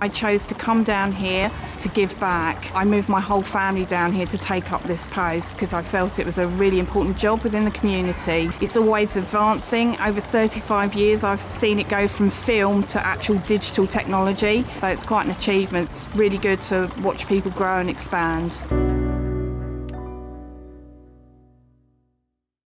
I chose to come down here to give back. I moved my whole family down here to take up this post because I felt it was a really important job within the community. It's always advancing. Over 35 years, I've seen it go from film to actual digital technology. So it's quite an achievement. It's really good to watch people grow and expand.